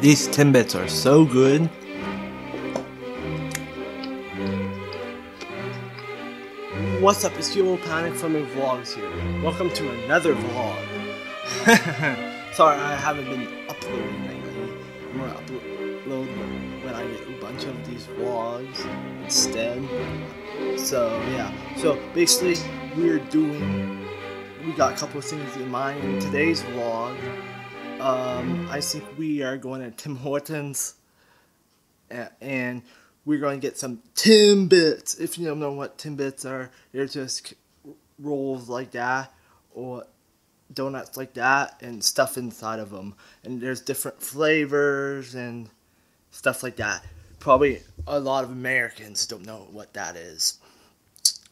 These Timbits are so good. What's up, it's Fuel Panic from the Vlogs here. Welcome to another vlog. Sorry, I haven't been uploading lately. I'm gonna upload when I get a bunch of these vlogs instead. So, yeah. So, basically, we're doing, we got a couple of things in mind in today's vlog. Um, I think we are going to Tim Hortons and we're going to get some Timbits. If you don't know what Timbits are, they're just rolls like that or donuts like that and stuff inside of them. And there's different flavors and stuff like that. Probably a lot of Americans don't know what that is.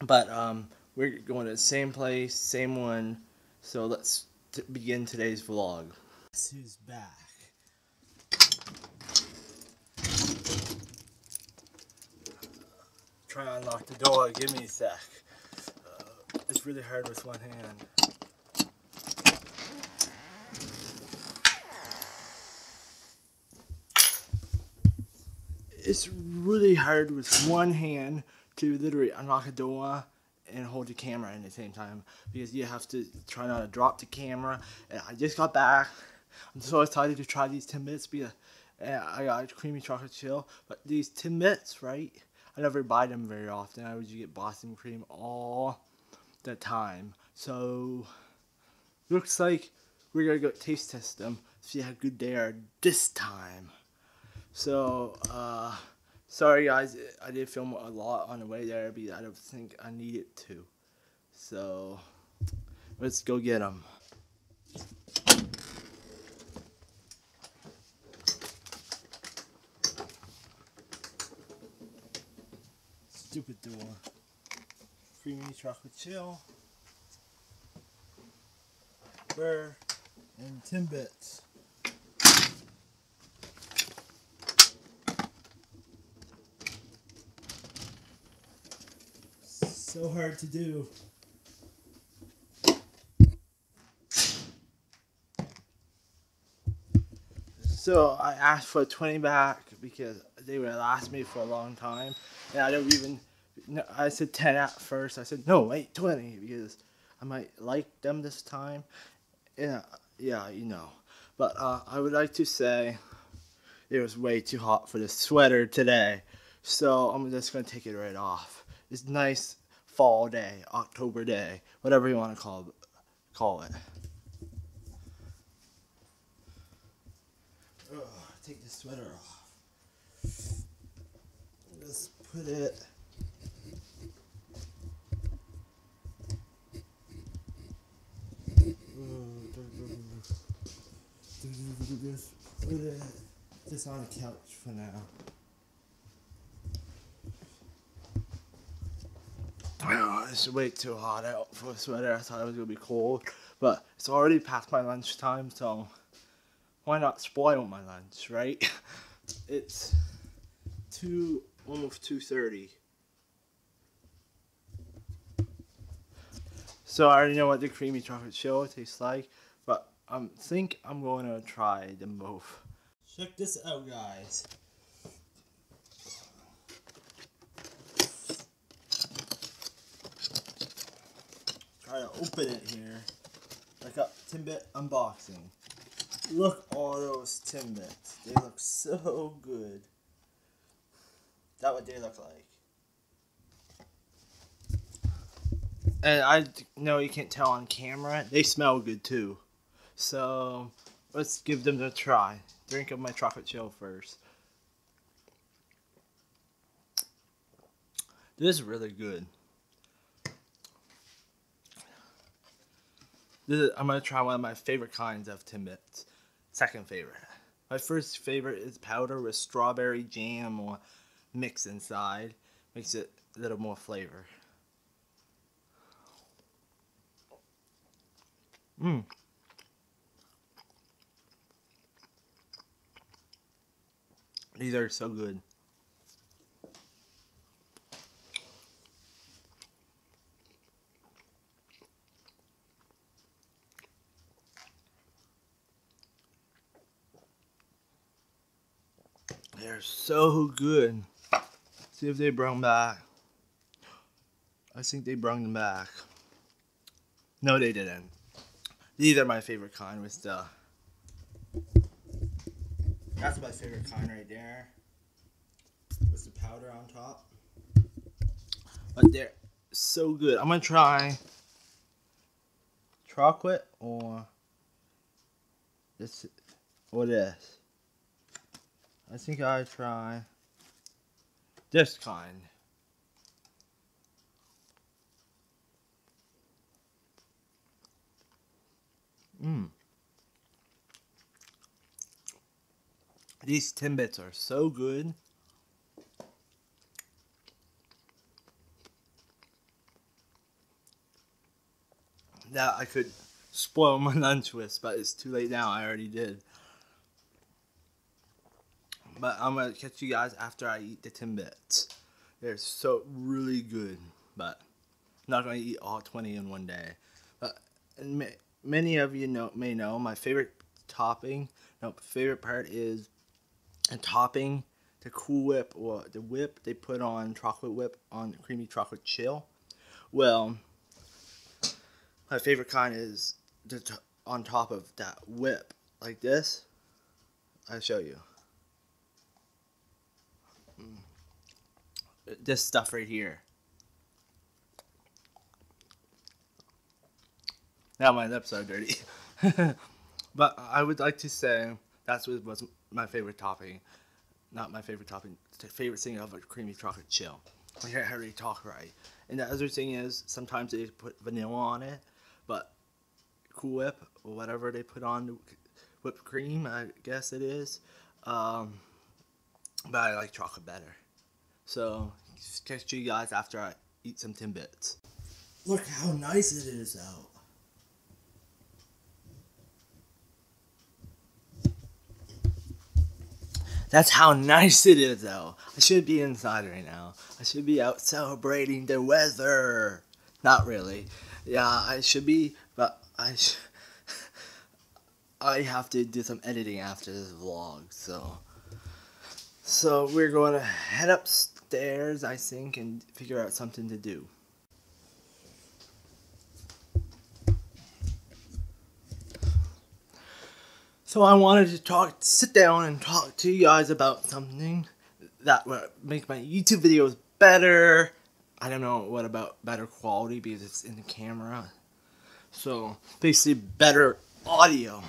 But um, we're going to the same place, same one. So let's begin today's vlog. Guess who's back? Try to unlock the door. Give me a sec. Uh, it's really hard with one hand. It's really hard with one hand to literally unlock a door and hold the camera at the same time because you have to try not to drop the camera. And I just got back. I'm so excited to try these Timbits because uh, I got creamy chocolate chill. But these Timbits, right? I never buy them very often. I usually get Boston cream all the time. So looks like we're gonna go taste test them, see how good they are this time. So uh, sorry guys, I did film a lot on the way there, but I don't think I needed to. So let's go get them. Stupid door. Creamy chocolate chill. Burr and Timbits. So hard to do. So I asked for 20 back because they would last me for a long time. And I don't even, I said 10 at first. I said, no, wait, 20 because I might like them this time. Yeah, yeah, you know. But uh, I would like to say it was way too hot for the sweater today. So I'm just going to take it right off. It's nice fall day, October day, whatever you want to call call it. Ugh, take the sweater off. Put it. Put it just on the couch for now. Oh, it's way too hot out for a sweater. I thought it was gonna be cold, but it's already past my lunchtime, so why not spoil my lunch, right? It's two, almost two thirty. So I already know what the creamy chocolate chill tastes like, but I um, think I'm going to try them both. Check this out, guys. try to open it here. Like a Timbit unboxing. Look all those Timbits. They look so good. That what they look like. And I know you can't tell on camera. They smell good too. So let's give them a try. Drink of my chocolate chill first. This is really good. Is, I'm gonna try one of my favorite kinds of Timbits. Second favorite. My first favorite is powder with strawberry jam or mix inside. Makes it a little more flavor. Mmm. These are so good. They're so good. See if they bring back. I think they brought them back. No, they didn't. These are my favorite kind with the. That's my favorite kind right there. With the powder on top. But they're so good. I'm gonna try chocolate or this or this. I think I try this kind. Mmm. These Timbits are so good. That I could spoil my lunch with, but it's too late now. I already did. But I'm gonna catch you guys after I eat the Timbits. They're so really good, but I'm not gonna eat all 20 in one day. But many of you know may know my favorite topping. No, favorite part is a topping the Cool Whip or the whip they put on chocolate whip on creamy chocolate chill. Well, my favorite kind is the on top of that whip like this. I'll show you. This stuff right here. Now my lips are dirty. but I would like to say that's what was my favorite topping. Not my favorite topping. Favorite thing of a creamy chocolate chill. I can't hardly talk right. And the other thing is sometimes they put vanilla on it, but Cool Whip or whatever they put on whipped cream, I guess it is. Um, but I like chocolate better. So catch you guys after I eat some Timbits. Look how nice it is out. That's how nice it is, though. I should be inside right now. I should be out celebrating the weather. Not really. Yeah, I should be, but I sh- I have to do some editing after this vlog, so so we're going to head upstairs, I think, and figure out something to do. So I wanted to talk, sit down and talk to you guys about something that would make my YouTube videos better. I don't know what about better quality because it's in the camera. So basically better audio.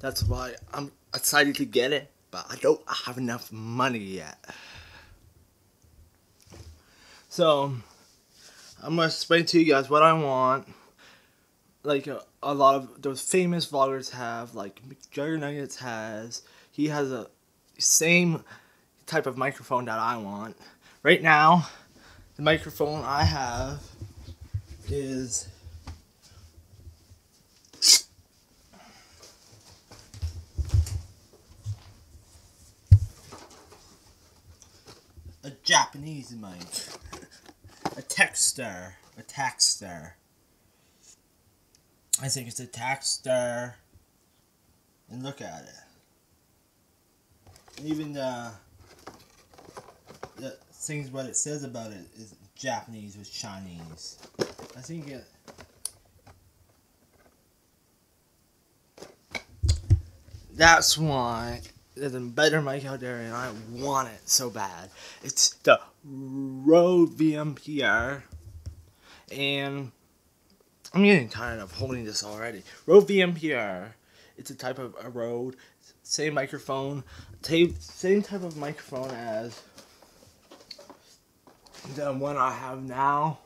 That's why I'm excited to get it, but I don't have enough money yet. So I'm gonna explain to you guys what I want like a, a lot of those famous vloggers have, like McJuggernuggets has. He has a same type of microphone that I want. Right now, the microphone I have is a Japanese mic. Techstar. A Techstar. I think it's a Techstar. And look at it. Even the, the things what it says about it is Japanese with Chinese. I think it. That's why there's a better mic out there and I want it so bad. It's the Rode VMPR and I'm getting tired of holding this already. Rode VMPR. It's a type of a Rode. Same microphone. Same type of microphone as the one I have now.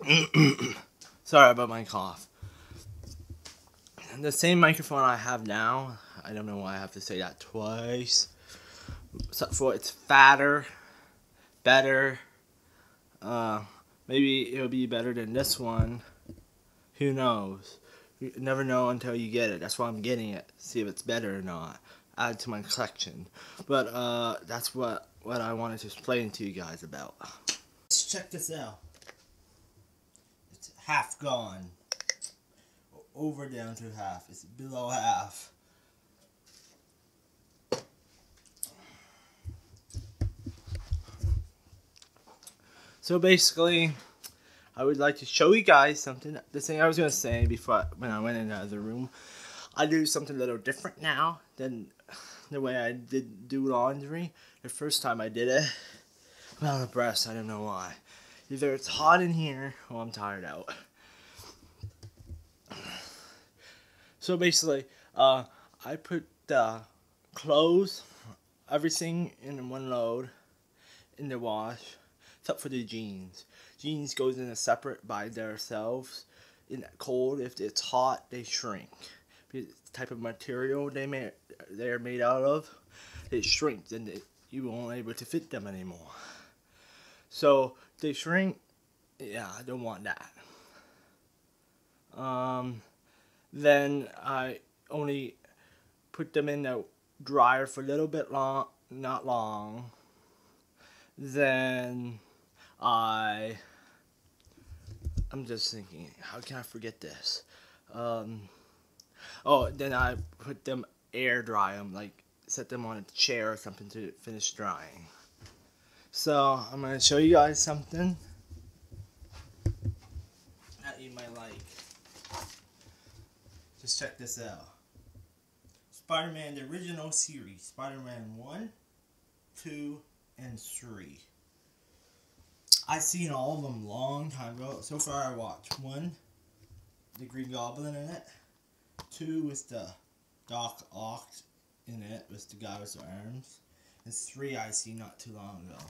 Sorry about my cough. The same microphone I have now. I don't know why I have to say that twice. Except for it's fatter better. Uh, maybe it'll be better than this one. Who knows? You never know until you get it. That's why I'm getting it. See if it's better or not. Add to my collection. But uh, that's what what I wanted to explain to you guys about. Let's check this out. It's half gone. Over down to half. It's below half. So basically, I would like to show you guys something. The thing I was gonna say before when I went in the other room, I do something a little different now than the way I did do laundry. The first time I did it, well, the breast. I don't know why. Either it's hot in here or I'm tired out. So basically, uh, I put the clothes, everything in one load in the wash except for the jeans. Jeans goes in a separate by themselves. In cold, if it's hot, they shrink. The type of material they made, they're made out of, it shrinks and they, you won't be able to fit them anymore. So they shrink. Yeah, I don't want that. Um, then I only put them in the dryer for a little bit long, not long. Then I I'm just thinking, how can I forget this? Um, oh, then I put them air dry them, like set them on a chair or something to finish drying. So I'm gonna show you guys something that you might like. Just check this out. Spider-Man, the original series, Spider-Man 1, 2, and 3. I've seen all of them long time ago. So far, I watched one, the Green Goblin in it. Two was the Doc Ock in it, was the guy with the arms. And three I see not too long ago.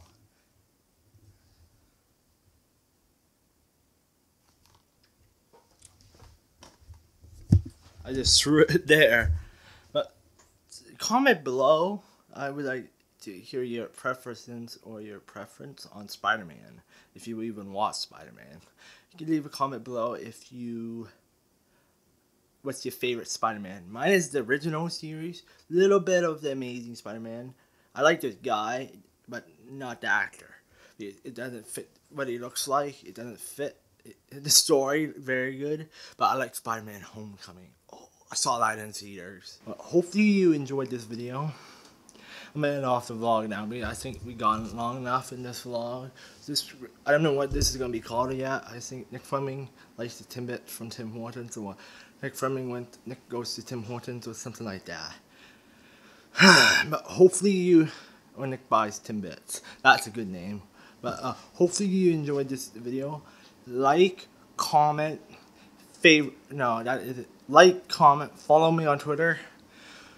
I just threw it there. But comment below. I would like to hear your preferences or your preference on Spider-Man, if you even watch Spider-Man. You can leave a comment below if you what's your favorite Spider-Man. Mine is the original series, little bit of the Amazing Spider-Man. I like this guy, but not the actor. It, it doesn't fit what he looks like. It doesn't fit it, the story very good, but I like Spider-Man Homecoming. Oh, I saw that in theaters. Well, hopefully you enjoyed this video. I'm ending off the vlog now. I think we gone long enough in this vlog. This I don't know what this is gonna be called yet. I think Nick Fleming likes the Timbit from Tim Hortons or Nick Fleming went Nick goes to Tim Hortons or something like that. but hopefully you or Nick buys Timbits. That's a good name. But uh, hopefully you enjoyed this video. Like, comment, favorite. No, that is it. Like, comment, follow me on Twitter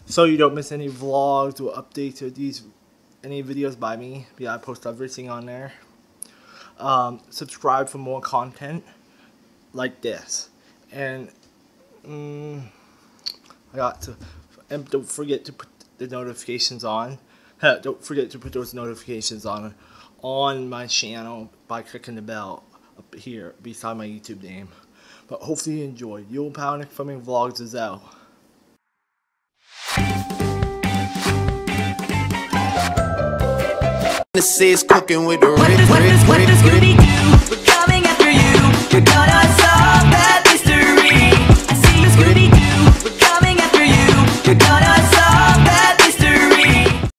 so you don't miss any vlogs or updates or these any videos by me. Yeah, I post everything on there. Um, subscribe for more content like this, and um, I got to. And don't forget to put the notifications on. don't forget to put those notifications on on my channel by clicking the bell up here beside my YouTube name. But hopefully you enjoyed. Yule Panic Filming Vlogs is out. This is cooking with the what does, what does, what does Scooby do? We're coming after you. We're gonna solve that mystery. I see Scooby Doo. We're coming after you. We're gonna